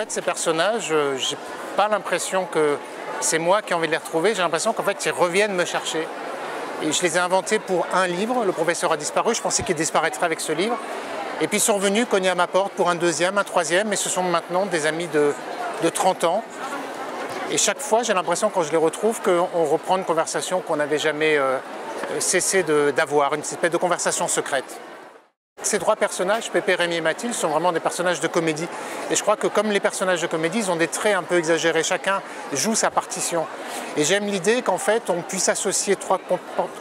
fait, ces personnages, euh, j'ai pas l'impression que c'est moi qui ai envie de les retrouver, j'ai l'impression qu'en fait, ils reviennent me chercher. Et je les ai inventés pour un livre, Le professeur a disparu, je pensais qu'il disparaîtrait avec ce livre. Et puis ils sont venus cogner à ma porte pour un deuxième, un troisième, et ce sont maintenant des amis de, 30 ans. Et chaque fois, j'ai l'impression quand je les retrouve qu'on reprend une conversation qu'on n'avait jamais euh, cessé d'avoir, une espèce de conversation secrète. Ces trois personnages, Pépé, Rémi et Mathilde, sont vraiment des personnages de comédie. Et je crois que comme les personnages de comédie, ils ont des traits un peu exagérés. Chacun joue sa partition. Et j'aime l'idée qu'en fait, on puisse associer trois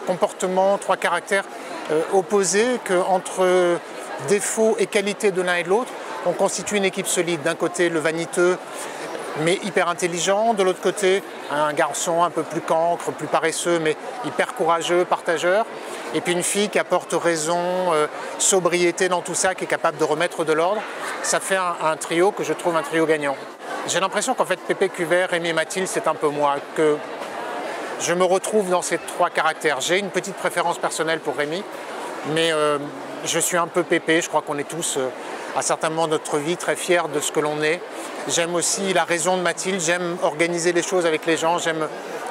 comportements, trois caractères euh, opposés, qu'entre défauts et qualités de l'un et de l'autre, on constitue une équipe solide. D'un côté, le vaniteux, mais hyper intelligent. De l'autre côté, un garçon un peu plus cancre, plus paresseux, mais hyper courageux, partageur. Et puis une fille qui apporte raison, euh, sobriété dans tout ça, qui est capable de remettre de l'ordre. Ça fait un, trio que je trouve un trio gagnant. J'ai l'impression qu'en fait, Pépé Cuvert, Rémi et Mathilde, c'est un peu moi, que je me retrouve dans ces trois caractères. J'ai une petite préférence personnelle pour Rémi, mais euh, je suis un peu Pépé. Je crois qu'on est tous, euh, à certains moments de notre vie, très fiers de ce que l'on est. J'aime aussi la raison de Mathilde, j'aime organiser les choses avec les gens, j'aime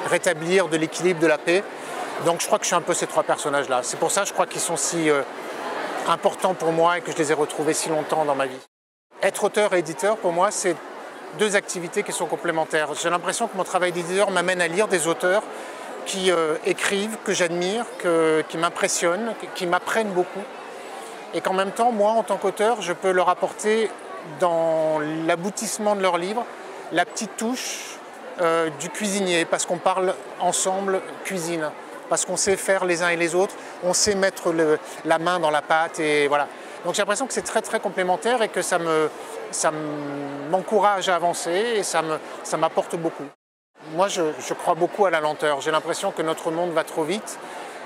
rétablir de l'équilibre, de la paix. Donc je crois que je suis un peu ces trois personnages-là. C'est pour ça, je crois qu'ils sont si euh, importants pour moi et que je les ai retrouvés si longtemps dans ma vie. Être auteur et éditeur, pour moi, c'est deux activités qui sont complémentaires. J'ai l'impression que mon travail d'éditeur m'amène à lire des auteurs qui euh, écrivent, que j'admire, qui m'impressionnent, qui m'apprennent beaucoup. Et qu'en même temps, moi, en tant qu'auteur, je peux leur apporter dans l'aboutissement de leur livre la petite touche euh, du cuisinier, parce qu'on parle ensemble cuisine parce qu'on sait faire les uns et les autres, on sait mettre la main dans la pâte et voilà. Donc j'ai l'impression que c'est très très complémentaire et que ça me ça m'encourage à avancer et ça m'apporte ça beaucoup. Moi je, je, crois beaucoup à la lenteur. J'ai l'impression que notre monde va trop vite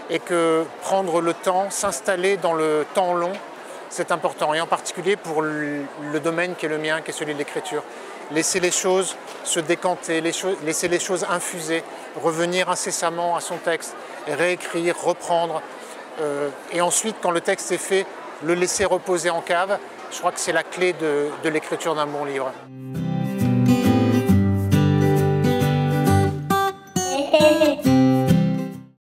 et que prendre le temps, s'installer dans le temps long, c'est important, et en particulier pour le domaine qui est le mien, qui est celui de l'écriture. Laisser les choses se décanter, laisser les choses infuser, revenir incessamment à son texte, réécrire, reprendre, euh, et ensuite, quand le texte est fait, le laisser reposer en cave. Je crois que c'est la clé de l'écriture d'un bon livre.